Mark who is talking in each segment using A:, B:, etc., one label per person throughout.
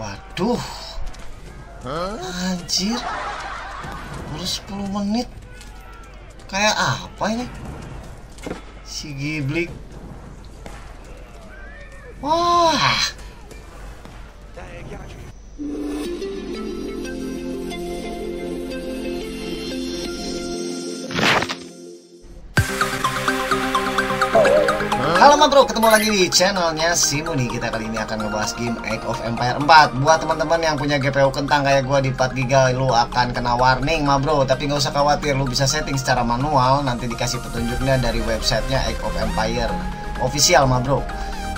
A: Waduh. Anjir. Baru 10 menit. Kayak apa ini? Si Giblik. Wah. Halo ma bro, ketemu lagi di channelnya Simuni Kita kali ini akan ngebahas game Age of Empire 4 Buat teman-teman yang punya GPU kentang kayak gue di 4GB Lu akan kena warning ma bro. Tapi nggak usah khawatir, lu bisa setting secara manual. Nanti dikasih petunjuknya dari websitenya Age of Empire Official ma bro.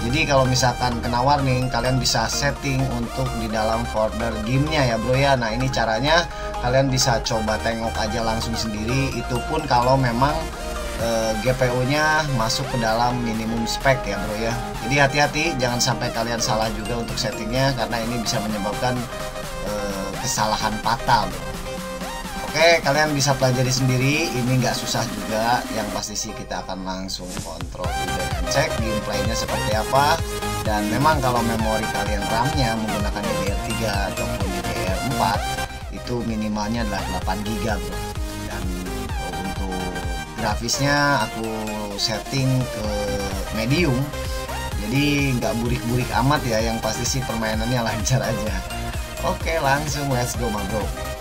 A: Jadi kalau misalkan kena warning, kalian bisa setting untuk di dalam folder gamenya ya bro ya. Nah ini caranya kalian bisa coba tengok aja langsung sendiri. Itu pun kalau memang eh, GPU-nya masuk ke dalam minimum spek ya bro ya. Jadi hati-hati jangan sampai kalian salah juga untuk settingnya karena ini bisa menyebabkan eh, kesalahan fatal. Oke kalian bisa pelajari sendiri ini nggak susah juga yang pasti sih kita akan langsung kontrol dan cek gameplaynya seperti apa dan memang kalau memori kalian RAM-nya menggunakan DDR3 ataupun DDR4 itu minimalnya adalah 8 GB bro grafisnya aku setting ke medium. Jadi nggak burik-burik amat ya yang pasti sih permainannya lancar aja. Oke langsung let's go bro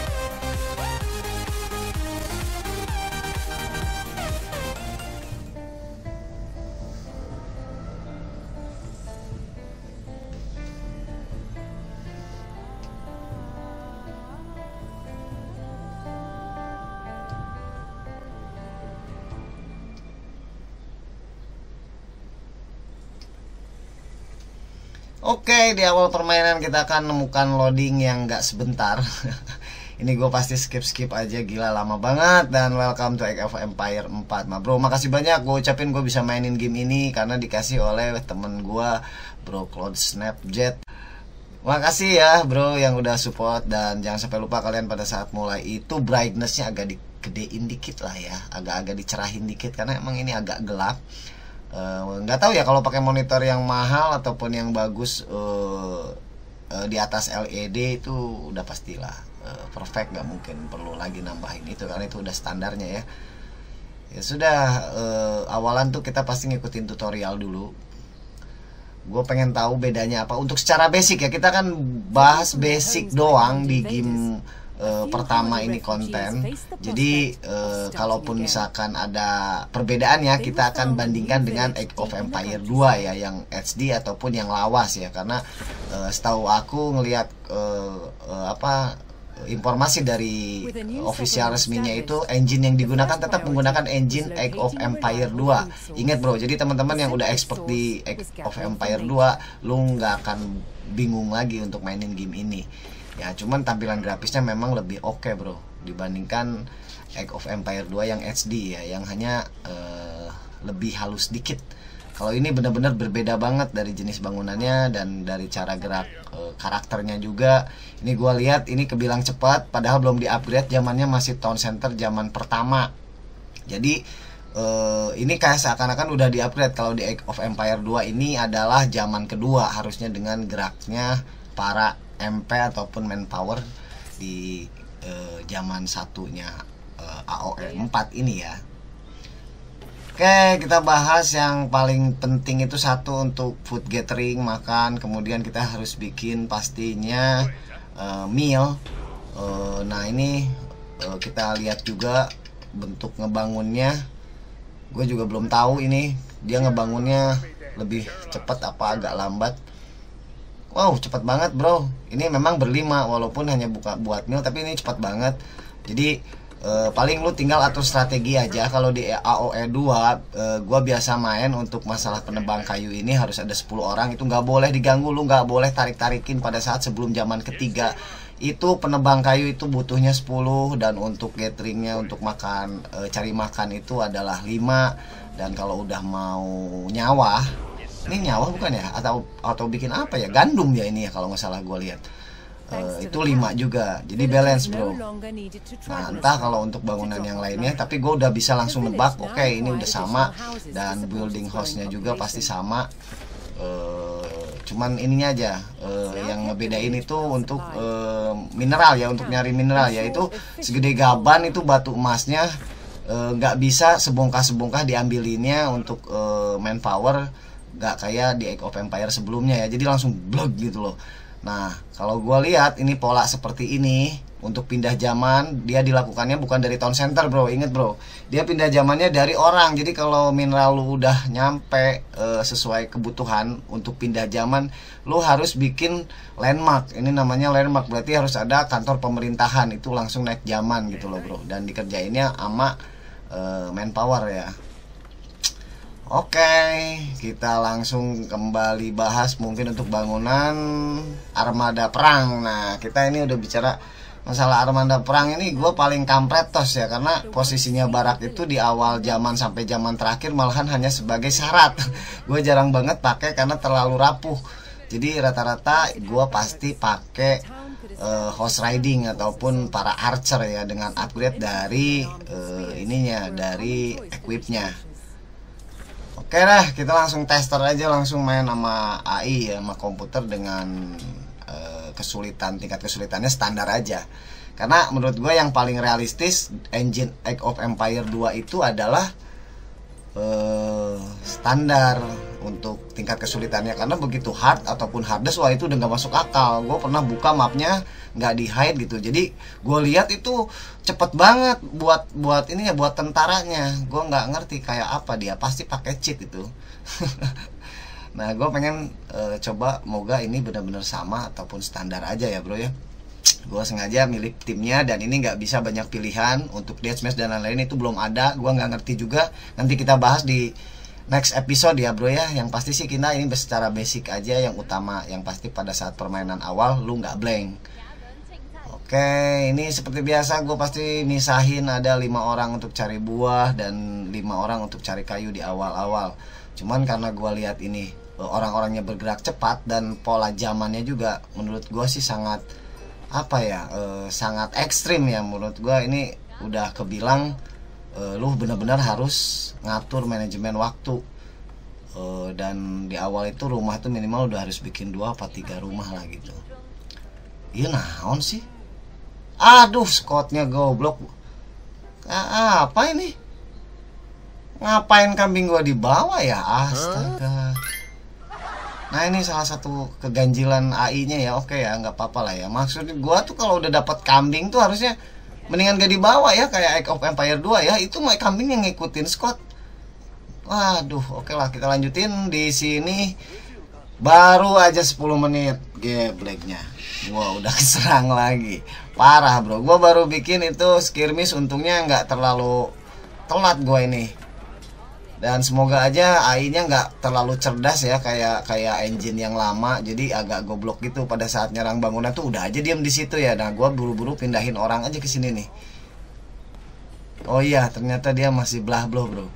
A: Oke, di awal permainan kita akan menemukan loading yang nggak sebentar. Ini gue pasti skip-skip aja, gila lama banget. Dan welcome to Age of Empire 4. Ma bro, makasih banyak gue ucapin gue bisa mainin game ini karena dikasih oleh temen gue, Bro Cloud Snapjet. Makasih ya bro yang udah support dan jangan sampai lupa kalian pada saat mulai itu brightnessnya agak dikedein dikit lah ya, agak-agak dicerahin dikit karena emang ini agak gelap nggak uh, tahu ya kalau pakai monitor yang mahal ataupun yang bagus uh, uh, di atas LED itu udah pastilah uh, perfect nggak mungkin perlu lagi nambahin itu karena itu udah standarnya ya. Ya sudah uh, awalan tuh kita pasti ngikutin tutorial dulu. Gue pengen tahu bedanya apa. Untuk secara basic ya kita kan bahas basic doang di game uh, pertama ini konten. Jadi uh, kalaupun misalkan ada perbedaannya kita akan bandingkan dengan Age of Empire 2 ya yang HD ataupun yang lawas ya. Karena uh, setahu aku ngelihat uh, uh, apa informasi dari official resminya itu engine yang digunakan tetap menggunakan engine Age of Empire 2 ingat bro jadi teman-teman yang udah expert di Age of Empire 2 lu nggak akan bingung lagi untuk mainin game ini. Ya cuman tampilan grafisnya memang lebih oke okay, bro dibandingkan Age of Empire 2 yang HD ya yang hanya uh, lebih halus dikit kalau ini benar-benar berbeda banget dari jenis bangunannya dan dari cara gerak uh, karakternya juga. Ini gue lihat ini kebilang cepat padahal belum di upgrade zamannya masih town center zaman pertama. Jadi uh, ini kayak seakan-akan udah di upgrade kalau di Age of Empire 2 ini adalah zaman kedua harusnya dengan geraknya para MP ataupun manpower di uh, zaman satunya uh, AOE 4 ini ya. Oke, kita bahas yang paling penting itu satu untuk food gathering, makan, kemudian kita harus bikin pastinya uh, meal. Uh, nah, ini uh, kita lihat juga bentuk ngebangunnya. Gue juga belum tahu ini dia ngebangunnya lebih cepat apa agak lambat wow cepat banget bro ini memang berlima walaupun hanya buka buat mil tapi ini cepat banget jadi uh, paling lu tinggal atur strategi aja. Kalau di AOE 2 uh, gua biasa main untuk masalah penebang kayu ini harus ada 10 orang. Itu nggak boleh diganggu lu nggak boleh tarik-tarikin pada saat sebelum zaman ketiga. Itu penebang kayu itu butuhnya 10 dan untuk gatheringnya untuk makan e, cari makan itu adalah 5 dan kalau udah mau nyawa ini nyawa bukan ya? Atau atau bikin apa ya? Gandum ya ini ya kalau nggak salah gue lihat uh, itu lima juga. Jadi balance bro. nah entah kalau untuk bangunan yang lainnya tapi gue udah bisa langsung nebak. oke okay, ini udah sama. dan building house-nya juga pasti sama. Uh, cuman ininya aja uh, yang ngebedain itu untuk uh, mineral ya untuk nyari mineral ya itu segede gaban itu batu emasnya nggak uh, bisa sebongkah sebongkah diambilinnya untuk uh, manpower nggak kayak di Age of Empire sebelumnya ya. Jadi langsung blog gitu loh nah kalau gue lihat ini pola seperti ini untuk pindah zaman dia dilakukannya bukan dari town center bro. Inget bro. Dia pindah zamannya dari orang. Jadi kalau mineral lu udah nyampe e, sesuai kebutuhan untuk pindah zaman lu harus bikin landmark. Ini namanya landmark. Berarti harus ada kantor pemerintahan. Itu langsung naik zaman gitu loh bro. Dan dikerjainnya ama e, manpower ya Oke, kita langsung kembali bahas mungkin untuk bangunan armada perang. Nah, kita ini udah bicara masalah armada perang ini gue paling kampret tos ya karena posisinya barak itu di awal zaman sampai zaman terakhir malahan hanya sebagai syarat. Gue jarang banget pakai karena terlalu rapuh. Jadi rata-rata gue pasti pakai uh, horse riding ataupun para archer ya dengan upgrade dari uh, ininya dari equipnya oke lah kita langsung tester aja langsung main sama AI ya sama komputer dengan kesulitan tingkat kesulitannya standar aja. Karena menurut gue yang paling realistis engine Age of Empire 2 itu adalah uh, standar untuk tingkat kesulitannya. Karena begitu hard ataupun hardest wah itu udah nggak masuk akal. Gue pernah buka mapnya nggak di hide gitu. Jadi gue lihat itu cepet banget buat buat ini ya buat tentaranya. Gue nggak ngerti kayak apa dia. Pasti pakai cheat itu. Nah, gue pengen uh, coba moga ini benar-benar sama ataupun standar aja ya, bro ya. Gue sengaja milih timnya dan ini nggak bisa banyak pilihan untuk deathmatch dan lain-lain. Itu belum ada. Gue nggak ngerti juga. Nanti kita bahas di next episode ya, bro ya. Yang pasti sih kita ini secara basic aja yang utama. Yang pasti pada saat permainan awal lu nggak blank. Oke, ini seperti biasa gue pasti misahin ada lima orang untuk cari buah dan lima orang untuk cari kayu di awal-awal. Cuman karena gue lihat ini orang-orangnya bergerak cepat dan pola zamannya juga menurut gue sih sangat apa ya e, sangat ekstrim ya menurut gue ini udah kebilang e, lu benar-benar harus ngatur manajemen waktu. E, dan di awal itu rumah tuh minimal udah harus bikin dua apa tiga rumah lah gitu. Iya naon sih? Aduh skotnya goblok. Ah, apa ini? Ngapain kambing gua dibawa ya? Astaga. Nah ini salah satu keganjilan AI-nya ya. Oke ya nggak apa-apa lah ya. Maksudnya gua tuh kalau udah dapat kambing tuh harusnya Mendingan gak dibawa ya kayak Age of Empire 2 ya. Itu mah kambing yang ngikutin Scott. Waduh oke lah kita lanjutin di sini. Baru aja 10 menit Gebleknya. Gua udah keserang lagi. Parah bro. Gua baru bikin itu skirmish untungnya nggak terlalu telat gua ini dan semoga aja AI-nya nggak terlalu cerdas ya kayak kayak engine yang lama jadi agak goblok gitu pada saat nyerang bangunan tuh. Udah aja diam di situ ya. Nah gue buru-buru pindahin orang aja ke sini nih. Oh iya ternyata dia masih belah blow bro.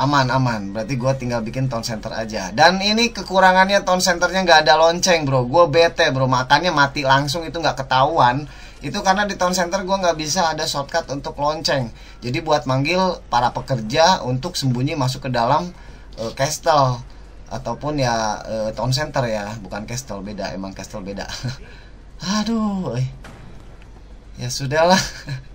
A: Aman aman. Berarti gue tinggal bikin town center aja. Dan ini kekurangannya town centernya nggak ada lonceng bro. Gue bete bro. Makannya mati langsung itu nggak ketahuan itu karena di town center gue nggak bisa ada shortcut untuk lonceng. Jadi buat manggil para pekerja untuk sembunyi masuk ke dalam uh, castle. Ataupun ya uh, town center ya bukan castle beda emang castle beda. Aduh eh. ya sudahlah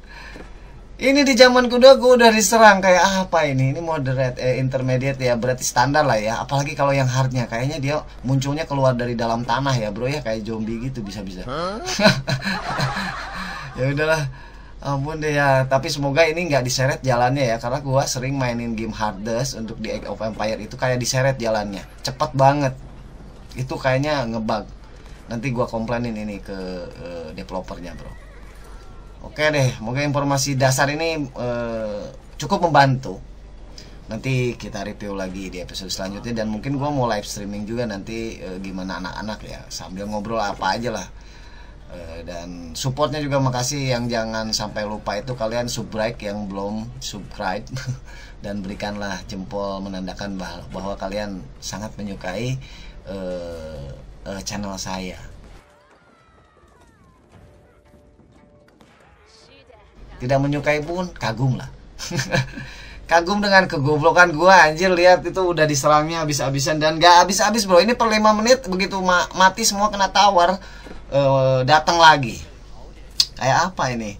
A: ini di zaman kedua gue udah diserang kayak apa ini? Ini moderate eh, intermediate ya berarti standar lah ya. Apalagi kalau yang hardnya kayaknya dia munculnya keluar dari dalam tanah ya bro ya kayak zombie gitu bisa bisa huh? ya udahlah ampun deh ya. Tapi semoga ini nggak diseret jalannya ya karena gue sering mainin game hardest untuk di Age of Empire itu kayak diseret jalannya. Cepet banget. Itu kayaknya ngebug. Nanti gue komplainin ini ke uh, developernya bro Oke deh, moga informasi dasar ini uh, cukup membantu. Nanti kita review lagi di episode selanjutnya dan mungkin gue mau live streaming juga nanti uh, gimana anak-anak ya sambil ngobrol apa aja lah. Uh, dan supportnya juga makasih yang jangan sampai lupa itu kalian subscribe yang belum subscribe dan berikanlah jempol menandakan bahwa, bahwa kalian sangat menyukai uh, uh, channel saya. Tidak menyukai pun kagum lah. Kagum dengan kegoblokan gua anjir lihat itu udah diserangnya habis-habisan dan gak habis-habis bro. Ini per 5 menit begitu ma mati semua kena tawar uh, datang lagi. Kayak apa ini?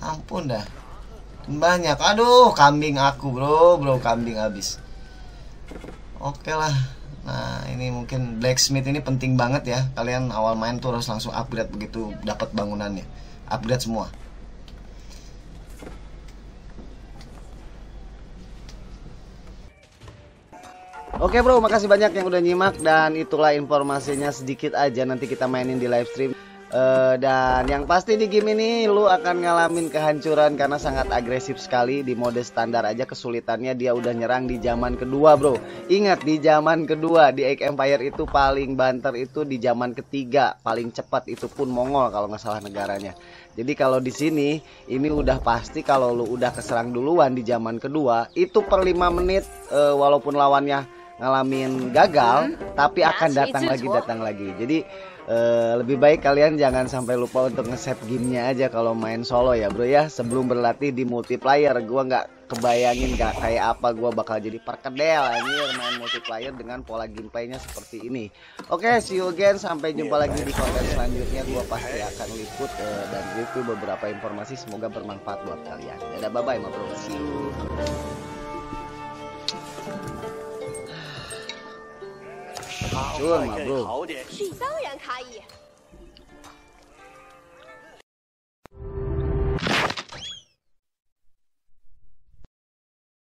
A: Ampun dah. Banyak. Aduh kambing aku bro. Bro kambing habis. Oke lah. Nah ini mungkin blacksmith ini penting banget ya. Kalian awal main tuh harus langsung upgrade begitu dapat bangunannya. Upgrade semua Oke bro, makasih banyak yang udah nyimak dan itulah informasinya sedikit aja nanti kita mainin di live stream. Uh, dan yang pasti di game ini lu akan ngalamin kehancuran karena sangat agresif sekali di mode standar aja kesulitannya dia udah nyerang di zaman kedua bro ingat di zaman kedua di Age Empire itu paling banter itu di zaman ketiga paling cepat itu pun Mongol kalau nggak salah negaranya jadi kalau di sini ini udah pasti kalau lu udah keserang duluan di zaman kedua itu per 5 menit uh, walaupun lawannya ngalamin gagal hmm? tapi akan datang lagi datang lagi. Jadi Uh, lebih baik kalian jangan sampai lupa untuk nge-save gamenya aja kalau main solo ya bro ya. Sebelum berlatih di multiplayer gua nggak kebayangin gak kayak apa gua bakal jadi perkedel anjir main multiplayer dengan pola gameplaynya seperti ini. Oke okay, see you again. Sampai jumpa lagi di konten selanjutnya. Gua pasti akan liput uh, dan review beberapa informasi. Semoga bermanfaat buat kalian. Dadah bye bye ma bro. See you 个人考点是，当然可以。